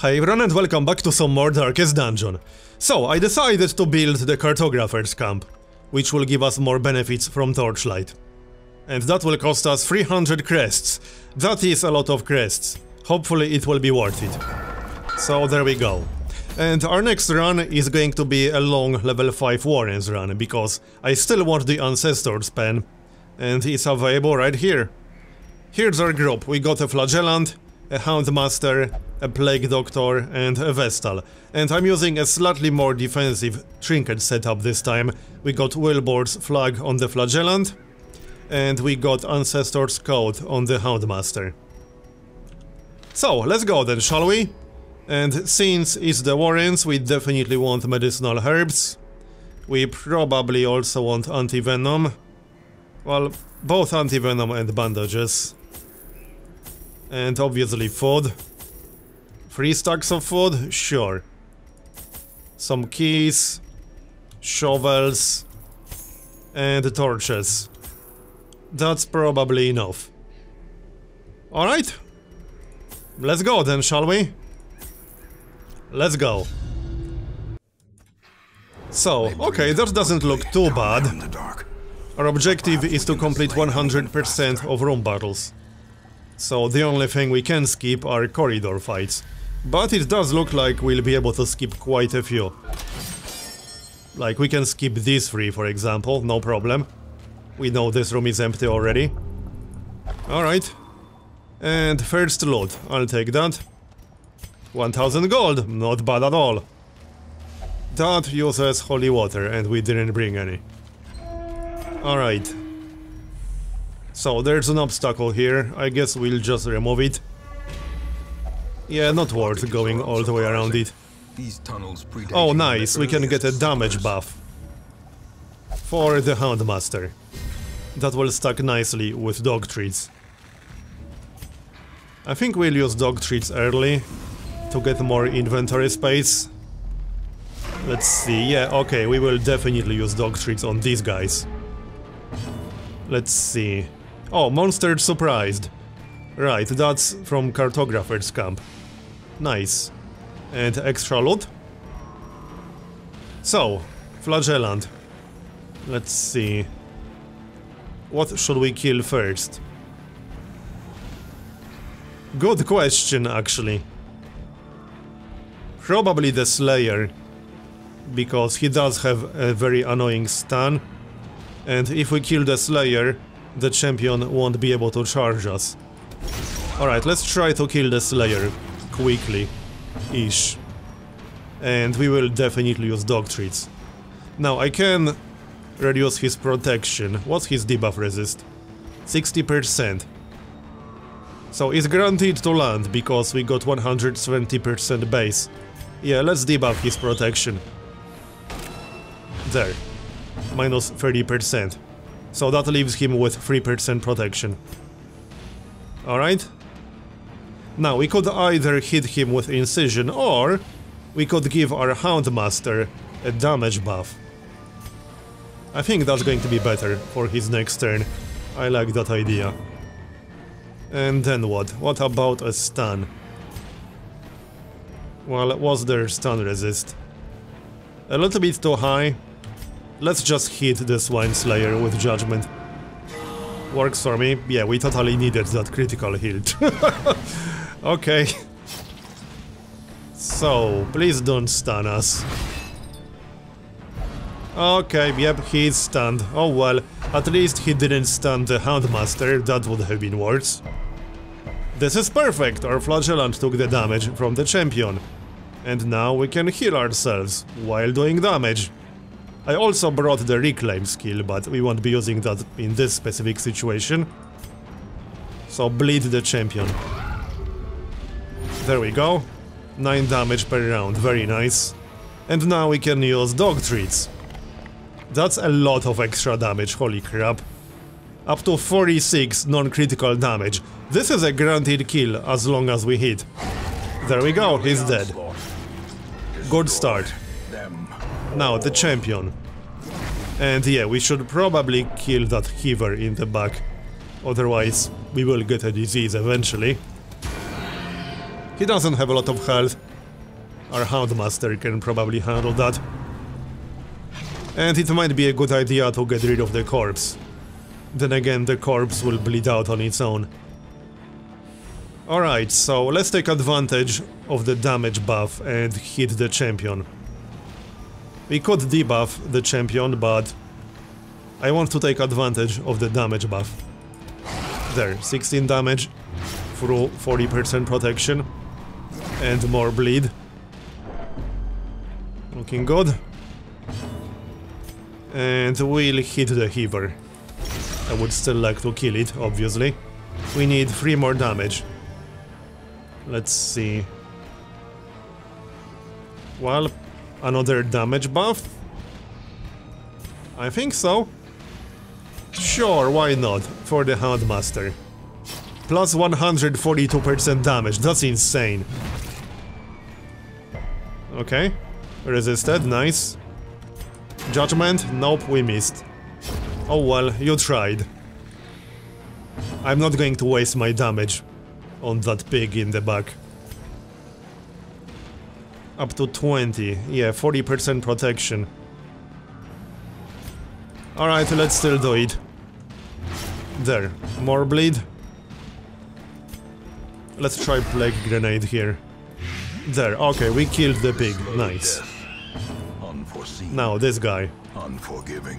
Hi everyone and welcome back to some more Darkest Dungeon. So, I decided to build the Cartographer's Camp, which will give us more benefits from Torchlight. And that will cost us 300 crests. That is a lot of crests. Hopefully it will be worth it. So there we go. And our next run is going to be a long level 5 Warrens run, because I still want the Ancestor's Pen, and it's available right here. Here's our group, we got a Flagellant, a Houndmaster, a Plague Doctor and a Vestal. And I'm using a slightly more defensive trinket setup this time. We got Wilbor's flag on the Flagellant and we got Ancestor's Coat on the Houndmaster. So, let's go then, shall we? And since it's the Warrens, we definitely want medicinal herbs. We probably also want anti-venom. Well, both anti-venom and bandages. And obviously food. Three stacks of food? Sure. Some keys. Shovels. And torches. That's probably enough. Alright. Let's go then, shall we? Let's go. So, okay, that doesn't look too bad. Our objective is to complete 100% of room battles. So the only thing we can skip are corridor fights. But it does look like we'll be able to skip quite a few. Like we can skip these three for example, no problem. We know this room is empty already. Alright. And first loot, I'll take that. 1000 gold, not bad at all. That uses holy water and we didn't bring any. Alright. So there's an obstacle here, I guess we'll just remove it. Yeah, not worth going all the way around it. Oh nice, we can get a damage buff. For the Houndmaster. That will stack nicely with dog treats. I think we'll use dog treats early to get more inventory space. Let's see, yeah, okay, we will definitely use dog treats on these guys. Let's see. Oh, monster surprised. Right, that's from Cartographer's camp. Nice. And extra loot? So, Flagellant. Let's see. What should we kill first? Good question, actually. Probably the Slayer. Because he does have a very annoying stun. And if we kill the Slayer, the champion won't be able to charge us. Alright, let's try to kill the Slayer quickly. Ish. And we will definitely use dog treats. Now, I can reduce his protection. What's his debuff resist? 60%. So it's guaranteed to land because we got 120% base. Yeah, let's debuff his protection. There. Minus 30%. So that leaves him with 3% protection. Alright? Now, we could either hit him with Incision, or we could give our Houndmaster a damage buff. I think that's going to be better for his next turn. I like that idea. And then what? What about a stun? Well, was there stun resist? A little bit too high. Let's just hit the Swine Slayer with Judgment. Works for me. Yeah, we totally needed that critical hit. okay. So, please don't stun us. Okay, yep, he's stunned. Oh well, at least he didn't stun the Houndmaster, that would have been worse. This is perfect, our Flagellant took the damage from the champion. And now we can heal ourselves, while doing damage. I also brought the Reclaim skill, but we won't be using that in this specific situation. So bleed the champion. There we go. 9 damage per round, very nice. And now we can use dog treats. That's a lot of extra damage, holy crap. Up to 46 non-critical damage. This is a guaranteed kill as long as we hit. There we go, he's dead. Good start. Now, the champion. And yeah, we should probably kill that heaver in the back. Otherwise, we will get a disease eventually. He doesn't have a lot of health, Our Houndmaster can probably handle that. And it might be a good idea to get rid of the corpse. Then again, the corpse will bleed out on its own. Alright, so let's take advantage of the damage buff and hit the champion. We could debuff the champion, but I want to take advantage of the damage buff. There, 16 damage through 40% protection and more bleed. Looking good. And we'll hit the Heaver. I would still like to kill it, obviously. We need 3 more damage. Let's see. Well, another damage buff? I think so. Sure, why not? For the Houndmaster. Plus 142% damage, that's insane. Okay. Resisted, nice. Judgment? Nope, we missed. Oh well, you tried. I'm not going to waste my damage on that pig in the back. Up to 20, yeah, 40% protection. Alright, let's still do it. There, more bleed. Let's try Plague Grenade here. There, okay, we killed the pig, nice. Now, this guy. Unforgiving.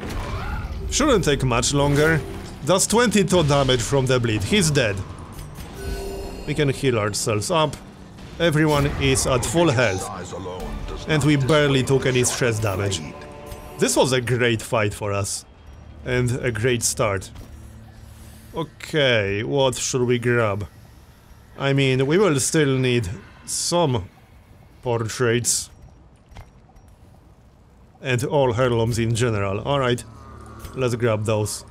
Shouldn't take much longer. Does 22 damage from the bleed, he's dead. We can heal ourselves up. Everyone is at full health. And we barely took any stress damage. This was a great fight for us. And a great start. Okay, what should we grab? I mean, we will still need some portraits. And all heirlooms in general. Alright, let's grab those.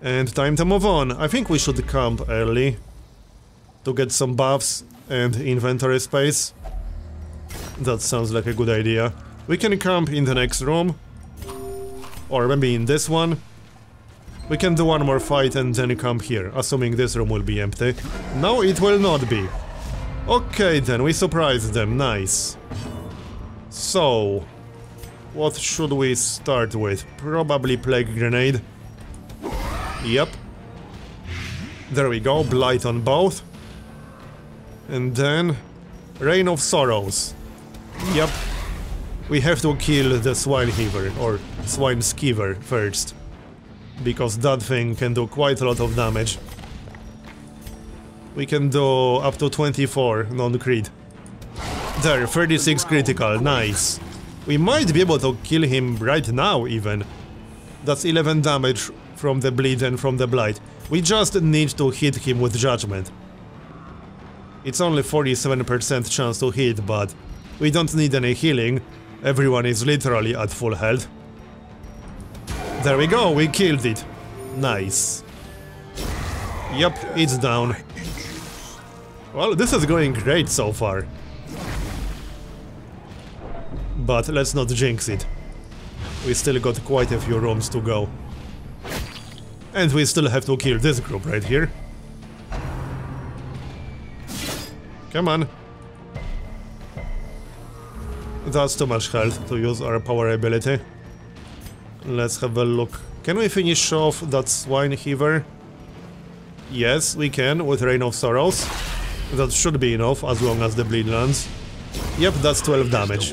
And time to move on. I think we should camp early to get some buffs and inventory space. That sounds like a good idea. We can camp in the next room. Or maybe in this one. We can do one more fight and then camp here, assuming this room will be empty. No, it will not be. Okay then, we surprised them, nice. So... What should we start with? Probably Plague Grenade. Yep. There we go, Blight on both. And then... Rain of Sorrows. Yep. We have to kill the Swine Heaver, or Swine Skiver first. Because that thing can do quite a lot of damage. We can do up to 24 non-crit. There, 36 critical, nice. We might be able to kill him right now, even. That's 11 damage from the bleed and from the blight. We just need to hit him with judgment. It's only 47% chance to hit, but we don't need any healing. Everyone is literally at full health. There we go, we killed it. Nice. Yep, it's down. Well, this is going great so far. But let's not jinx it. We still got quite a few rooms to go. And we still have to kill this group right here. Come on. That's too much health to use our power ability. Let's have a look. Can we finish off that swine heaver? Yes, we can, with Rain of Sorrows. That should be enough, as long as the bleed lands. Yep, that's 12 damage.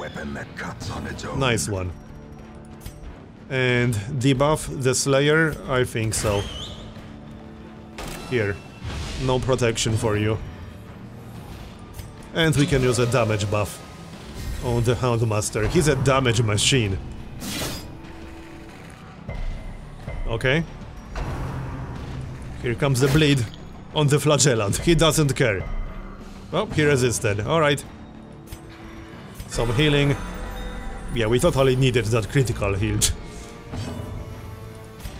Nice one. And debuff the Slayer? I think so. Here. No protection for you. And we can use a damage buff on the Houndmaster. He's a damage machine. Okay. Here comes the bleed on the flagellant. He doesn't care. Well, he resisted. Alright. Some healing. Yeah, we totally needed that critical heal.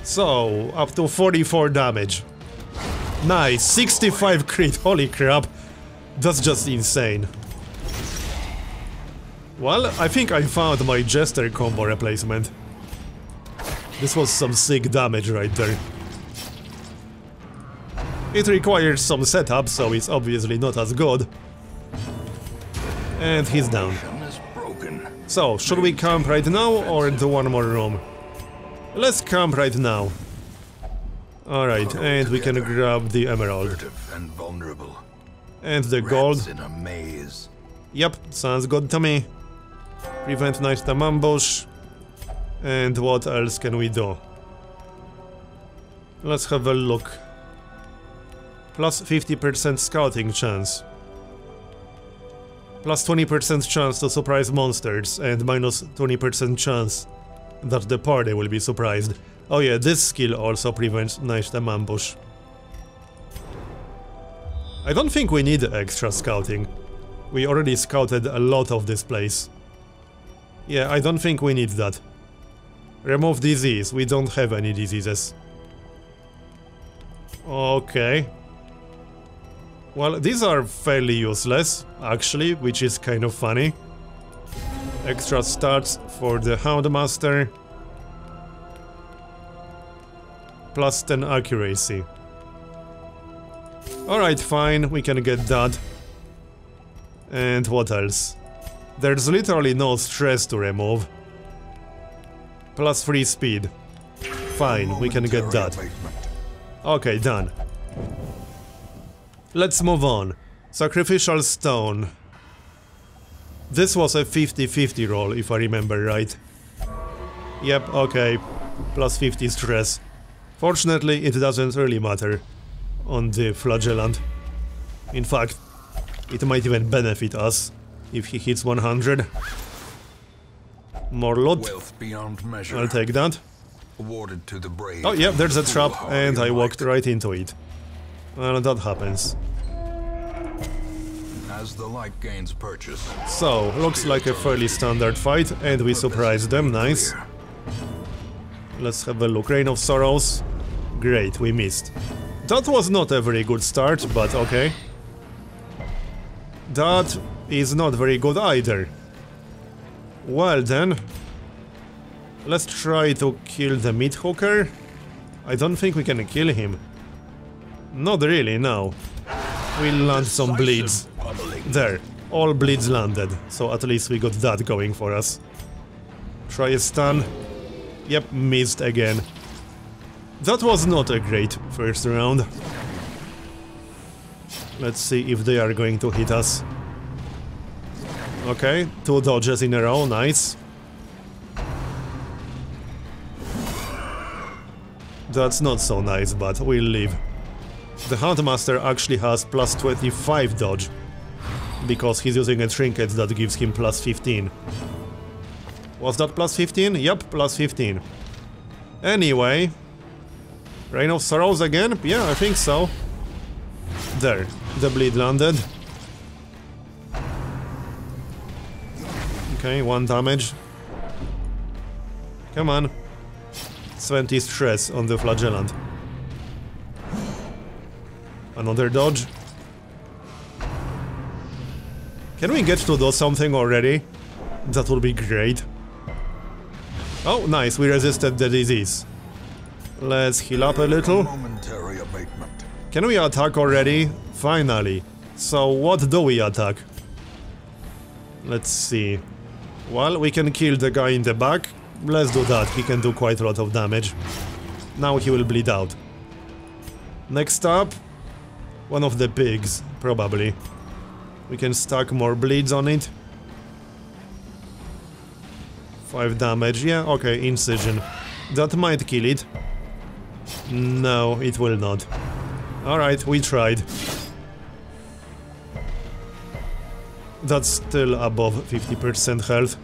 So, up to 44 damage. Nice, 65 crit, holy crap. That's just insane. Well, I think I found my Jester combo replacement. This was some sick damage right there. It requires some setup, so it's obviously not as good. And he's down. So, should we camp right now or do one more room? Let's camp right now. Alright, and we can grab the emerald. And the gold. Yep, sounds good to me. Prevent nighttime ambush. And what else can we do? Let's have a look. Plus 50% scouting chance. Plus 20% chance to surprise monsters and minus 20% chance that the party will be surprised. Oh yeah, this skill also prevents nighttime ambush. I don't think we need extra scouting. We already scouted a lot of this place. Yeah, I don't think we need that. Remove disease. We don't have any diseases. Okay. Well, these are fairly useless, actually, which is kind of funny. Extra stats for the Houndmaster. Plus 10 accuracy. Alright, fine, we can get that. And what else? There's literally no stress to remove. Plus free speed. Fine, we can get that. Okay, done. Let's move on. Sacrificial stone. This was a 50-50 roll, if I remember right. Yep, okay. Plus 50 stress. Fortunately, it doesn't really matter on the flagellant. In fact, it might even benefit us if he hits 100. More loot. Wealth beyond measure. I'll take that. Awarded to the brave. Oh yeah, there's a trap, and I walked right into it. Well, that happens. As the light gains purchase. So, looks like a fairly standard fight, and we surprised them, nice. Let's have a look. Rain of Sorrows. Great, we missed. That was not a very good start, but okay. That is not very good either. Well then, let's try to kill the meat hooker. I don't think we can kill him. Not really, no. We'll land some bleeds. There, all bleeds landed, so at least we got that going for us. Try a stun. Yep, missed again. That was not a great first round. Let's see if they are going to hit us. Okay, two dodges in a row, nice. That's not so nice, but we'll leave. The Houndmaster actually has plus 25 dodge, because he's using a trinket that gives him plus 15. Was that plus 15? Yep, plus 15. Anyway... Rain of Sorrows again? Yeah, I think so. There, the bleed landed. Okay, one damage. Come on. 20 stress on the flagellant. Another dodge. Can we get to do something already? That would be great. Oh, nice, we resisted the disease. Let's heal up a little. Can we attack already? Finally. So what do we attack? Let's see. Well, we can kill the guy in the back. Let's do that, he can do quite a lot of damage. Now he will bleed out. Next up, one of the pigs, probably. We can stack more bleeds on it. 5 damage, yeah, okay, incision. That might kill it. No, it will not. Alright, we tried. That's still above 50% health.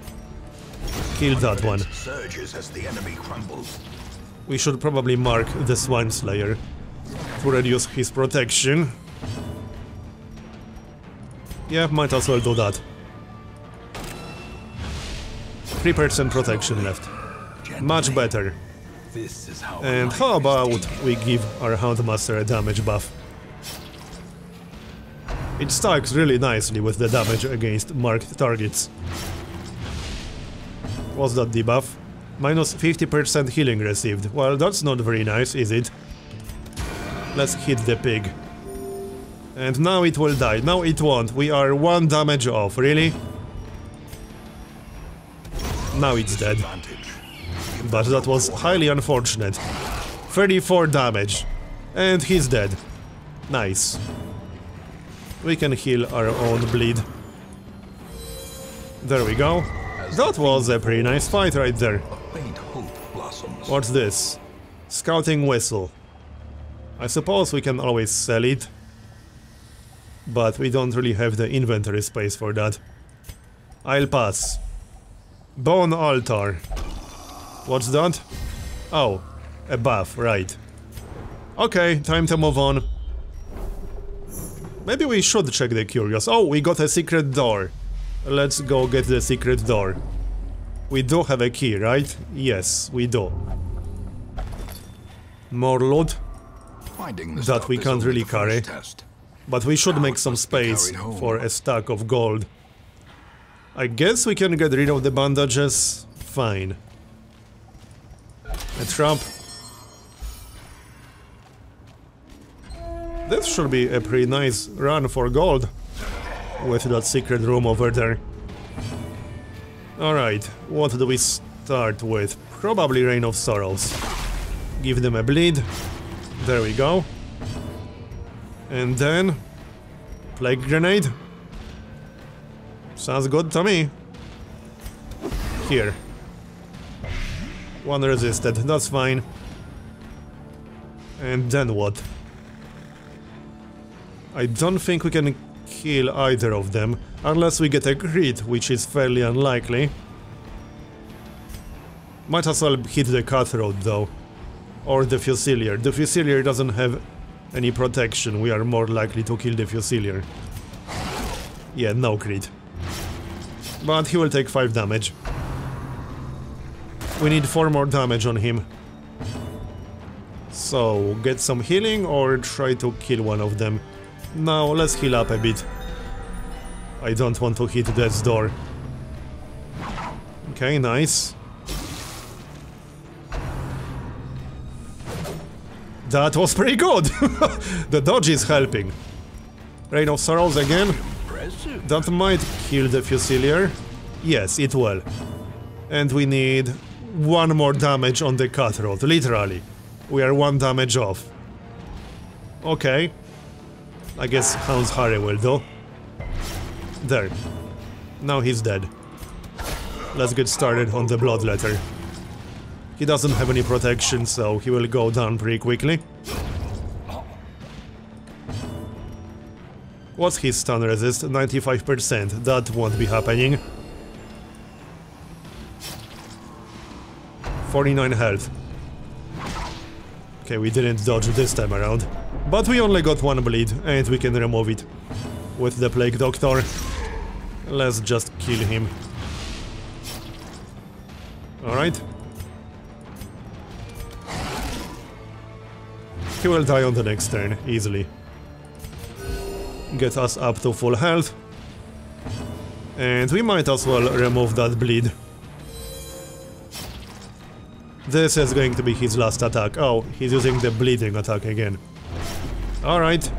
Kill that one. Surges as the enemy crumbles. We should probably mark the Swine Slayer to reduce his protection. Yeah, might as well do that. 3% protection left. Much better. And how And life how is about we give our Houndmaster a damage buff? It stacks really nicely with the damage against marked targets. What's that debuff? Minus 50% healing received. Well, that's not very nice, is it? Let's hit the pig. And now it will die. Now it won't. We are one damage off. Really? Now it's dead. But that was highly unfortunate. 34 damage. And he's dead. Nice. We can heal our own bleed. There we go. That was a pretty nice fight right there. What's this? Scouting whistle. I suppose we can always sell it. But we don't really have the inventory space for that. I'll pass. Bone altar. What's that? Oh, a buff, right. Okay, time to move on. Maybe we should check the curious. Oh, we got a secret door. Let's go get the secret door. We do have a key, right? Yes, we do. More loot, That we can't really carry. But we should make some space for a stack of gold. I guess we can get rid of the bandages. Fine. A trap. This should be a pretty nice run for gold. With that secret room over there. Alright, what do we start with? Probably Rain of Sorrows. Give them a bleed. There we go. And then... Plague Grenade. Sounds good to me. Here. One resisted, that's fine. And then what? I don't think we can kill either of them, unless we get a crit, which is fairly unlikely. Might as well hit the cutthroat though. Or the Fusilier. The Fusilier doesn't have any protection, we are more likely to kill the Fusilier. Yeah, no crit. But he will take 5 damage. We need 4 more damage on him. So, get some healing or try to kill one of them. Now, let's heal up a bit. I don't want to hit death's door. Okay, nice. That was pretty good! the dodge is helping. Rain of Sorrows again. That might kill the Fusilier. Yes, it will. And we need one more damage on the Cutthroat, literally. We are one damage off. Okay. I guess Hound's Harry will do. There. Now he's dead. Let's get started on the Bloodletter. He doesn't have any protection, so he will go down pretty quickly. What's his stun resist? 95%. That won't be happening. 49 health. Okay, we didn't dodge this time around. But we only got one bleed, and we can remove it. With the Plague Doctor. Let's just kill him. Alright. He will die on the next turn, easily. Get us up to full health. And we might as well remove that bleed. This is going to be his last attack. Oh, he's using the bleeding attack again. Alright.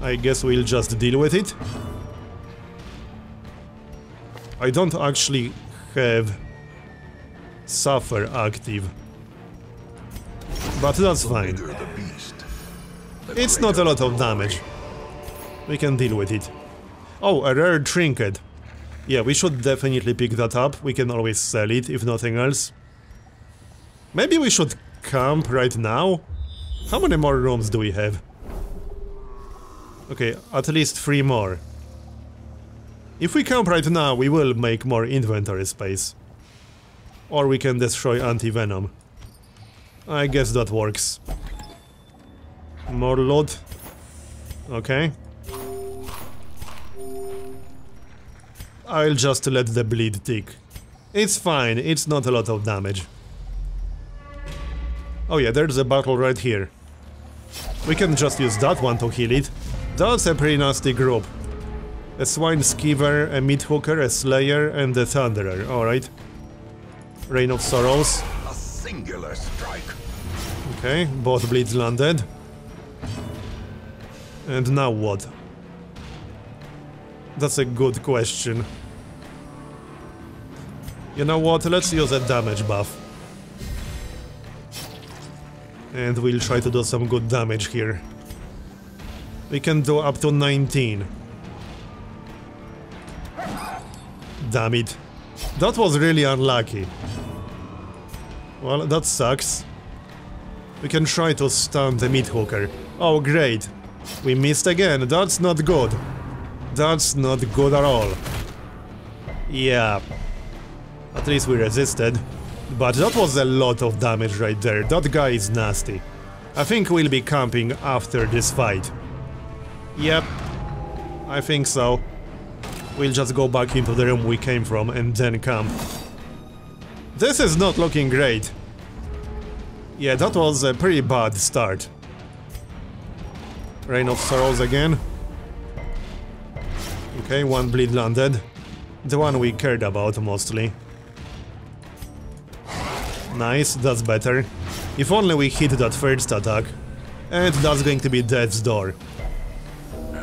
I guess we'll just deal with it. I don't actually have Suffer active. But that's fine. It's not a lot of damage. We can deal with it. Oh, a rare trinket. Yeah, we should definitely pick that up. We can always sell it, if nothing else. Maybe we should camp right now? How many more rooms do we have? Okay, at least three more. If we camp right now, we will make more inventory space. Or we can destroy anti-venom. I guess that works. More load. Okay. I'll just let the bleed tick. It's fine, it's not a lot of damage. Oh yeah, there's a battle right here. We can just use that one to heal it. That's a pretty nasty group. A Swine Skiver, a Meat Hooker, a Slayer, and a Thunderer, alright. Rain of Sorrows. A singular strike. Okay, both bleeds landed. And now what? That's a good question. You know what, let's use a damage buff. And we'll try to do some good damage here. We can do up to 19. Damn it. That was really unlucky. Well, that sucks. We can try to stun the meat hooker. Oh, great. We missed again. That's not good. That's not good at all. Yeah. At least we resisted. But that was a lot of damage right there. That guy is nasty. I think we'll be camping after this fight. Yep. I think so. We'll just go back into the room we came from and then camp. This is not looking great. Yeah, that was a pretty bad start. Rain of Sorrows again. Okay, one bleed landed. The one we cared about mostly. Nice, that's better. If only we hit that first attack. And that's going to be Death's Door.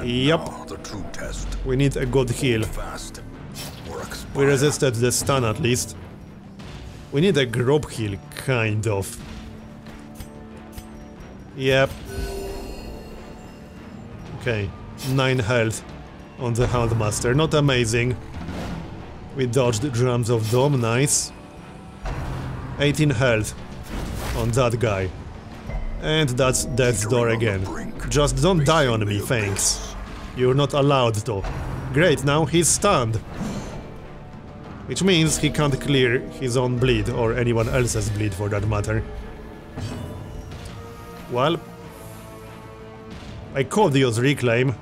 Yep. Now the true test. We need a good heal. Fast. We resisted the stun at least. We need a group heal, kind of. Yep. Okay, 9 health on the Houndmaster, not amazing. We dodged Drums of Doom, nice. 18 health on that guy. And that's Death's Door again. Just don't die on me, thanks. You're not allowed to. Great, now he's stunned. Which means he can't clear his own bleed, or anyone else's bleed for that matter. Well... I could use Reclaim.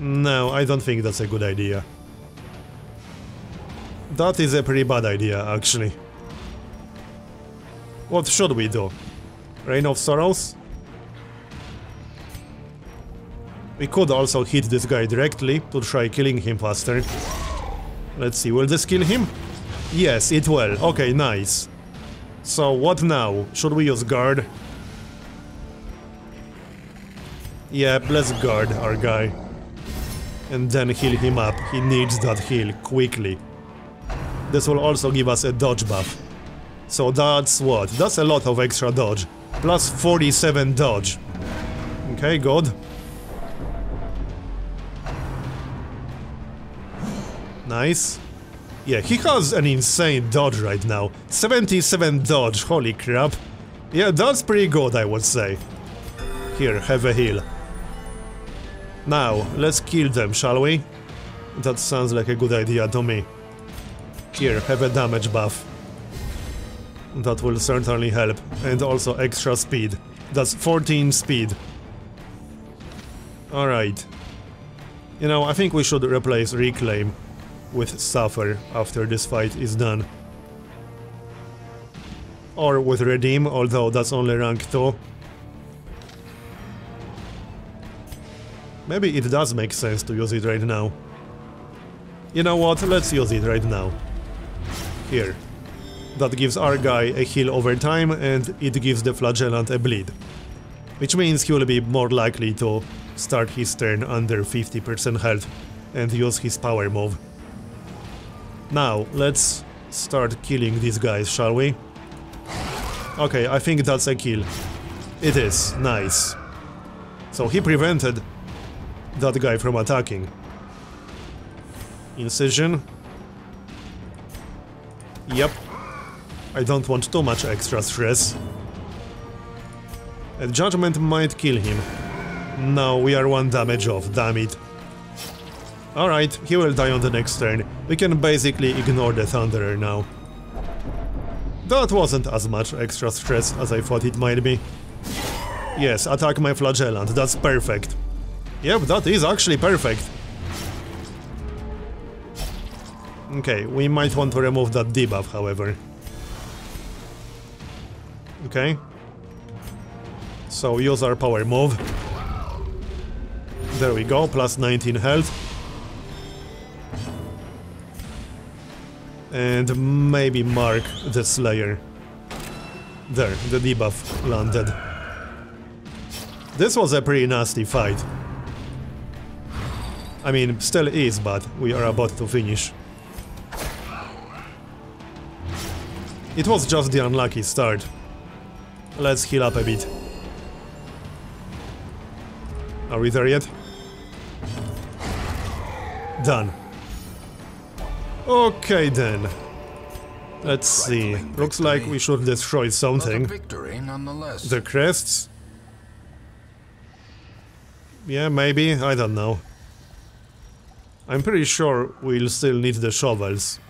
No, I don't think that's a good idea. That is a pretty bad idea, actually. What should we do? Rain of Sorrows? We could also hit this guy directly to try killing him faster. Let's see, will this kill him? Yes, it will. Okay, nice. So what now? Should we use guard? Yeah, let's guard our guy. And then heal him up. He needs that heal quickly. This will also give us a dodge buff. So that's what? That's a lot of extra dodge. Plus 47 dodge. Okay, good. Nice. Yeah, he has an insane dodge right now. 77 dodge, holy crap. Yeah, that's pretty good, I would say. Here, have a heal. Now, let's kill them, shall we? That sounds like a good idea to me. Here, have a damage buff. That will certainly help. And also extra speed. That's 14 speed. Alright. You know, I think we should replace Reclaim with Suffer after this fight is done. Or with Redeem, although that's only rank 2. Maybe it does make sense to use it right now. You know what, let's use it right now. Here. That gives our guy a heal over time and it gives the flagellant a bleed. Which means he will be more likely to start his turn under 50% health and use his power move. Now, let's start killing these guys, shall we? Okay, I think that's a kill. It is, nice. So he prevented that guy from attacking. Incision. Yep. I don't want too much extra stress. A judgment might kill him. No, we are one damage off, damn it. Alright, he will die on the next turn. We can basically ignore the Thunderer now. That wasn't as much extra stress as I thought it might be. Yes, attack my flagellant, that's perfect. Yep, that is actually perfect. Okay, we might want to remove that debuff, however. Okay. So use our power move. There we go, plus 19 health. And maybe mark the Slayer. There, the debuff landed. This was a pretty nasty fight. I mean, still is, but we are about to finish. It was just the unlucky start. Let's heal up a bit. Are we there yet? Done. Okay then. Let's see. Looks like we should destroy something. The crests? Yeah, maybe, I don't know. I'm pretty sure we'll still need the shovels.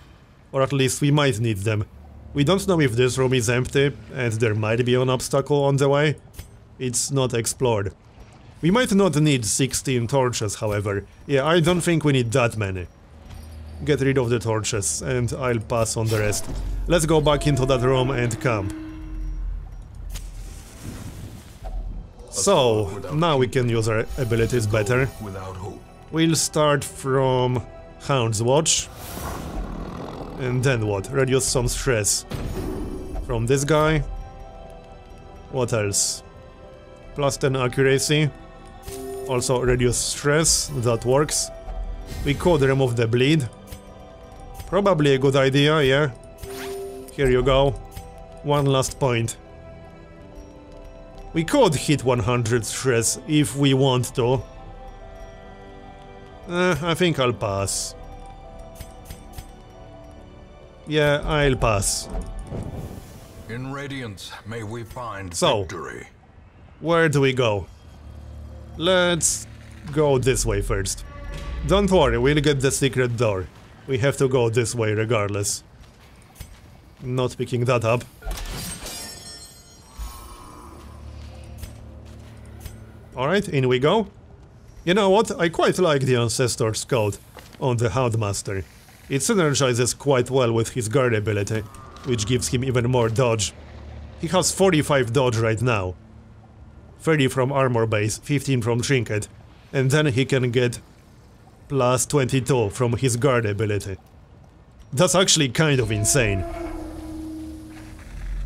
Or at least we might need them. We don't know if this room is empty, and there might be an obstacle on the way. It's not explored. We might not need 16 torches, however. Yeah, I don't think we need that many. Get rid of the torches, and I'll pass on the rest. Let's go back into that room and camp. So, now we can use our abilities better. We'll start from Hound's Watch. And then what? Reduce some stress. From this guy. What else? Plus 10 accuracy. Also reduce stress, that works. We could remove the bleed. Probably a good idea, yeah. Here you go. One last point. We could hit 100 stress if we want to. Eh, I think I'll pass. Yeah, I'll pass. In Radiance, may we find So. victory. Where do we go? Let's go this way first. Don't worry, we'll get the secret door. We have to go this way regardless. Not picking that up. Alright, in we go. You know what? I quite like the Ancestor's Coat on the Houndmaster. It synergizes quite well with his guard ability, which gives him even more dodge. He has 45 dodge right now, 30 from armor base, 15 from trinket, and then he can get plus 22 from his guard ability. That's actually kind of insane.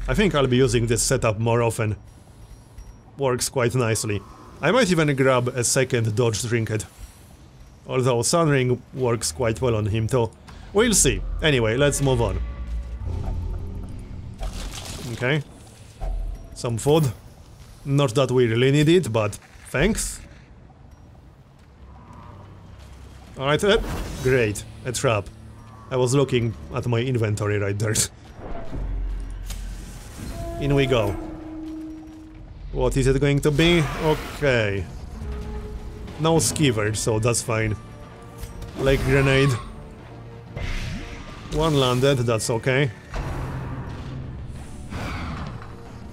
I think I'll be using this setup more often. Works quite nicely. I might even grab a second dodge trinket. Although Sunring works quite well on him too. We'll see. Anyway, let's move on. Okay. Some food. Not that we really need it, but thanks. Alright, uh, great. A trap. I was looking at my inventory right there. In we go. What is it going to be? Okay. No skiver, so that's fine. Lake grenade. One landed, that's okay.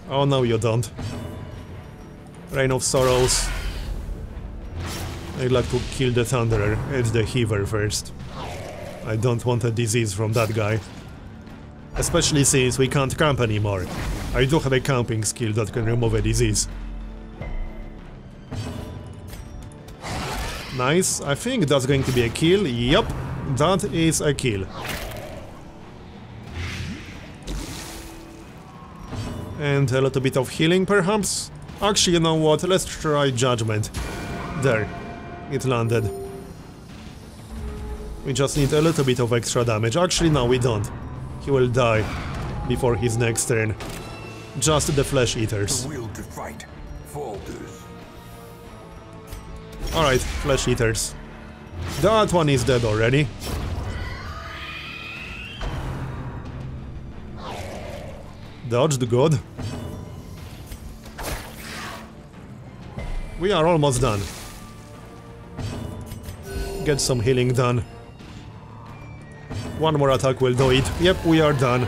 Oh no, you don't. Rain of Sorrows. I'd like to kill the Thunderer and the Heaver first. I don't want a disease from that guy. Especially since we can't camp anymore. I do have a camping skill that can remove a disease. Nice, I think that's going to be a kill. Yup, that is a kill. And a little bit of healing, perhaps? Actually, you know what? Let's try Judgment. There. It landed. We just need a little bit of extra damage. Actually, no, we don't. He will die before his next turn. Just the Flesh Eaters. The will to fight falters. Alright, Flesh Eaters. That one is dead already. Dodged good. We are almost done. Get some healing done. One more attack will do it. Yep, we are done.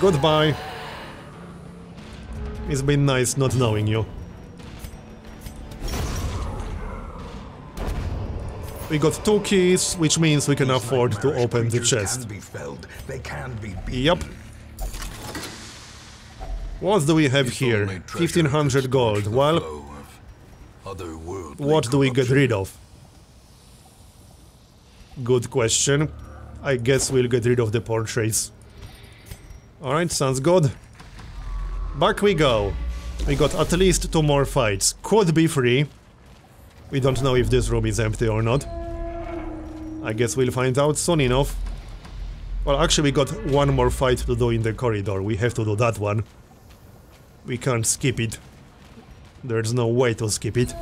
Goodbye. It's been nice not knowing you. We got two keys, which means we can afford to open the chest. Can be felled. They can be. Yep. What do we have here? 1500 gold. Well, flow of otherworldly what do we get rid of? Good question. I guess we'll get rid of the portraits. Alright, sounds good. Back we go. We got at least two more fights. Could be free. We don't know if this room is empty or not. I guess we'll find out soon enough. Well, actually we got one more fight to do in the corridor. We have to do that one. We can't skip it. There's no way to skip it.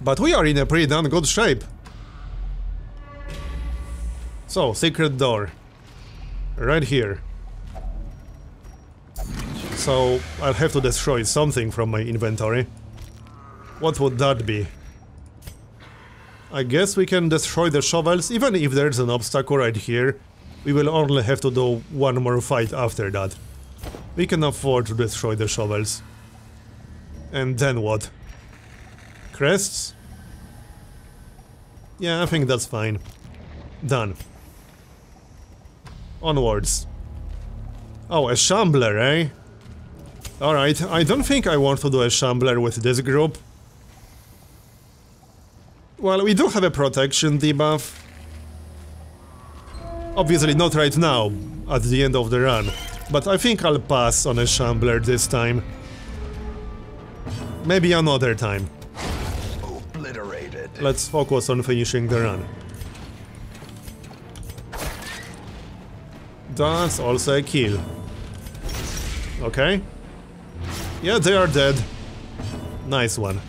But we are in a pretty damn good shape. So, secret door. Right here. So, I'll have to destroy something from my inventory. What would that be? I guess we can destroy the shovels, even if there's an obstacle right here. We will only have to do one more fight after that. We can afford to destroy the shovels. And then what? Crests? Yeah, I think that's fine. Done. Onwards. Oh, a Shambler, eh? Alright, I don't think I want to do a Shambler with this group. Well, we do have a protection debuff. Obviously not right now, at the end of the run. But I think I'll pass on a Shambler this time. Maybe another time. Obliterated. Let's focus on finishing the run. That's also a kill. Okay. Yeah, they are dead. Nice one.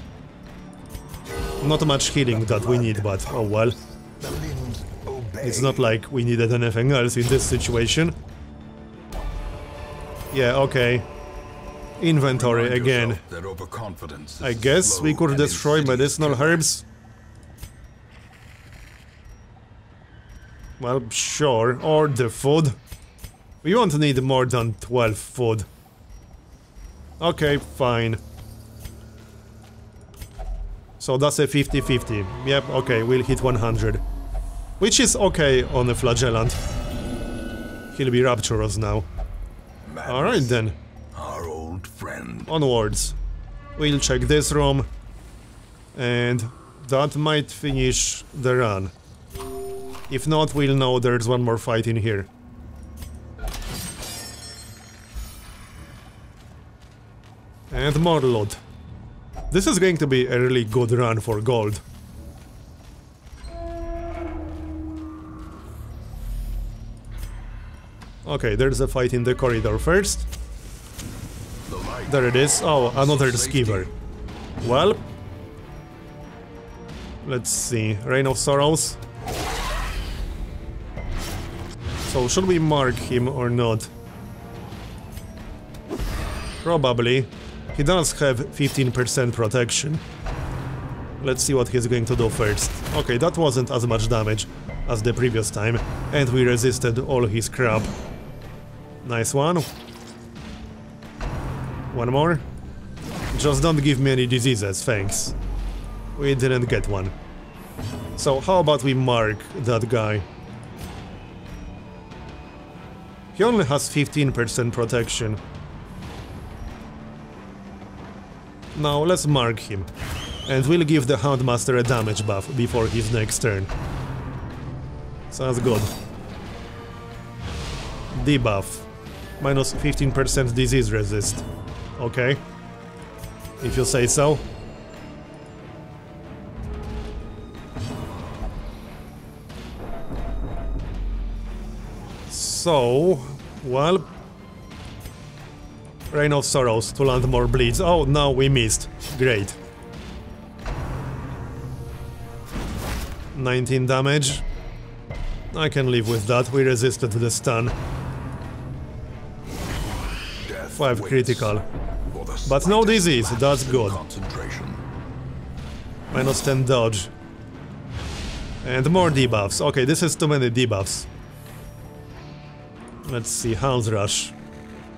Not much healing that we need, but oh well. The limbs obey. It's not like we needed anything else in this situation. Yeah, okay. Inventory again. yourself That overconfidence is I guess we could destroy medicinal herbs. Well, sure. Or the food. We won't need more than 12 food. Okay, fine. So that's a 50-50. Yep, okay, we'll hit 100. Which is okay on a flagellant. He'll be rapturous now. Alright then, Our old friend. Onwards. We'll check this room. And that might finish the run. If not, we'll know there's one more fight in here. And more loot. This is going to be a really good run for gold. Okay, there's a fight in the corridor first. There it is. Oh, another skiver. Well. Let's see. Rain of Sorrows. So, should we mark him or not? Probably. He does have 15% protection. Let's see what he's going to do first. Okay, that wasn't as much damage as the previous time, and we resisted all his crap. Nice one. One more. Just don't give me any diseases, thanks. We didn't get one. So how about we mark that guy? He only has 15% protection. Now let's mark him. And we'll give the Houndmaster a damage buff before his next turn. Sounds good. Debuff. Minus 15% disease resist. Okay. If you say so. So, well... Rain of Sorrows to land more bleeds. Oh, no, we missed. Great. 19 damage. I can live with that, we resisted the stun. Death 5 critical. But no disease, that's good. Minus 10 dodge. And more debuffs. Okay, this is too many debuffs. Let's see, Hound's Rush.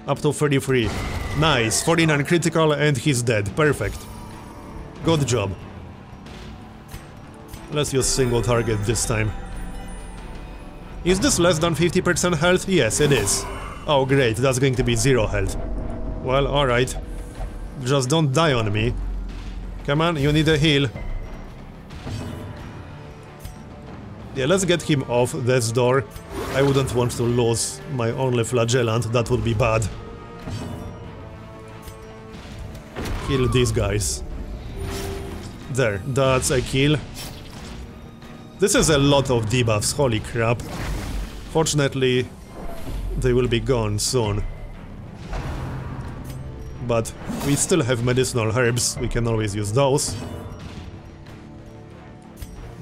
Up to 33. Nice, 49 critical and he's dead. Perfect. Good job. Let's use single target this time. Is this less than 50% health? Yes, it is. Oh great, that's going to be zero health. Well, alright. Just don't die on me. Come on, you need a heal. Yeah, let's get him off this door. I wouldn't want to lose my only flagellant, that would be bad. Kill these guys. There, that's a kill. This is a lot of debuffs, holy crap. Fortunately, they will be gone soon. But we still have medicinal herbs, we can always use those.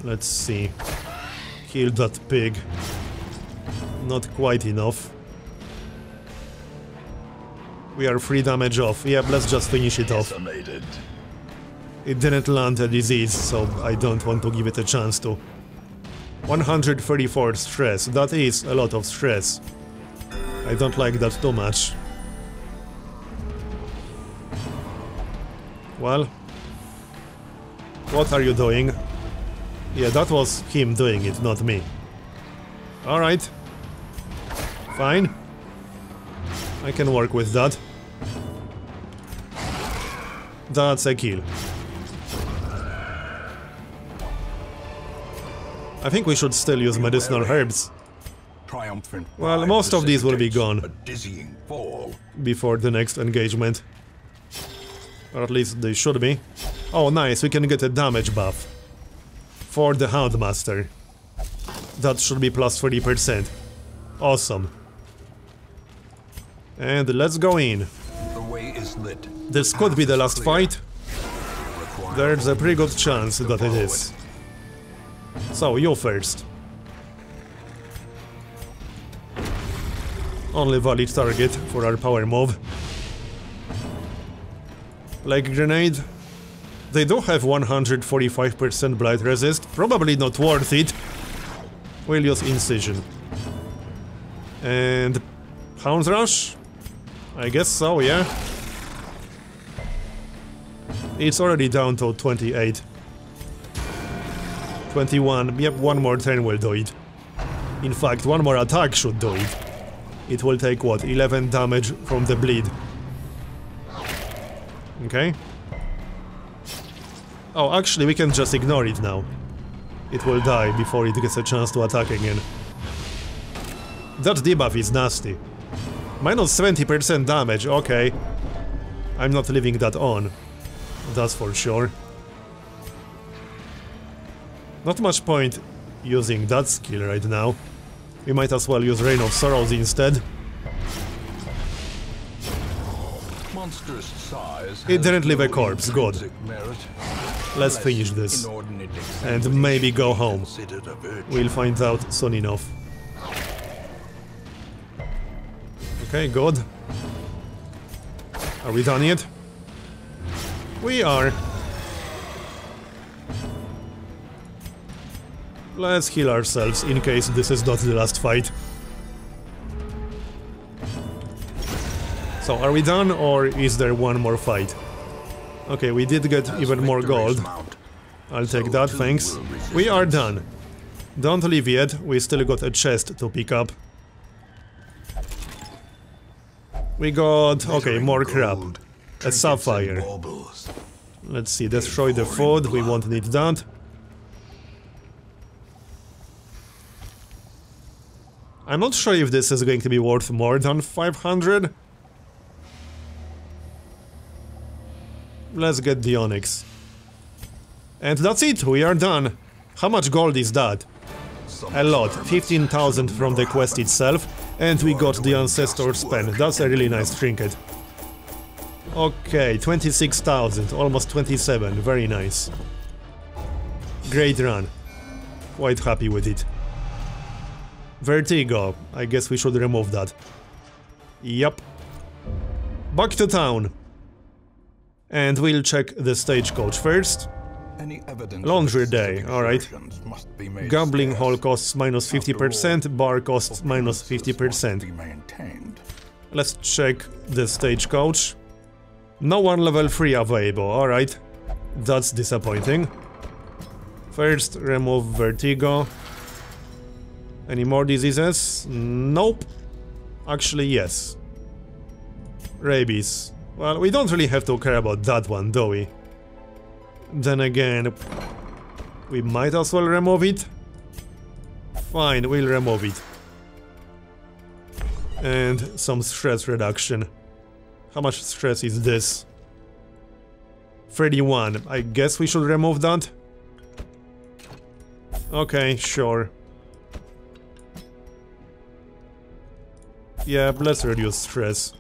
Let's see. Kill that pig. Not quite enough. We are 3 damage off. Yeah, let's just finish it off. It didn't land a disease, so I don't want to give it a chance to. 134 stress. That is a lot of stress. I don't like that too much. Well... What are you doing? Yeah, that was him doing it, not me. Alright. Fine. I can work with that. That's a kill. I think we should still use medicinal herbs Triumphant. Well, most of these will be gone. A dizzying fall. before the next engagement. Or at least they should be. Oh, nice, we can get a damage buff. For the Houndmaster. That should be plus 30%. Awesome. And let's go in. The way is lit. This could be the last fight. There's a pretty good chance that it is. So, you first. Only valid target for our power move. Like grenade. They do have 145% blight resist, probably not worth it. We'll use incision. And Hound Rush? I guess so, yeah. It's already down to 28. 21. Yep, one more turn will do it. In fact, one more attack should do it. It will take what? 11 damage from the bleed. Okay. Oh, actually, we can just ignore it now. It will die before it gets a chance to attack again. That debuff is nasty. Minus 70% damage, okay. I'm not leaving that on. That's for sure. Not much point using that skill right now. We might as well use Rain of Sorrows instead. Monstrous size. It didn't leave a corpse, good. Let's finish this. And maybe go home. considered a virtue. We'll find out soon enough. Okay, good. Are we done yet? We are. Let's heal ourselves in case this is not the last fight. So, are we done or is there one more fight? Okay, we did get As even more gold. I'll take So that, thanks. We are done. Don't leave yet, we still got a chest to pick up. We got... okay, more crap. A sapphire. Let's see, destroy the food, we won't need that. I'm not sure if this is going to be worth more than 500. Let's get the onyx. And that's it, we are done. How much gold is that? A lot, 15,000 from the quest itself, and we got the Ancestor's Pen, that's a really nice trinket. Okay, 26,000, almost 27, very nice. Great run. Quite happy with it. Vertigo, I guess we should remove that. Yup. Back to town. And we'll check the stagecoach first. Any evidence Laundry day, alright. exertions must be made Gambling scarce. hall costs minus 50%, bar costs minus 50%. Let's check the stagecoach. No one level 3 available, alright. That's disappointing. First, remove vertigo. Any more diseases? Nope. Actually, yes. Rabies. Well, we don't really have to care about that one, do we? Then again, we might as well remove it. Fine, we'll remove it. And some stress reduction. How much stress is this? 31. I guess we should remove that? Okay, sure. Yeah, let's reduce stress.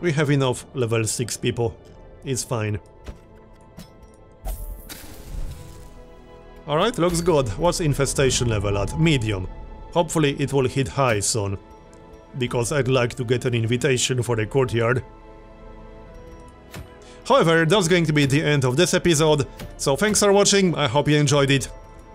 We have enough level 6 people. It's fine. Alright, looks good. What's infestation level at? Medium. Hopefully it will hit high soon. Because I'd like to get an invitation for the courtyard. However, that's going to be the end of this episode, so thanks for watching, I hope you enjoyed it,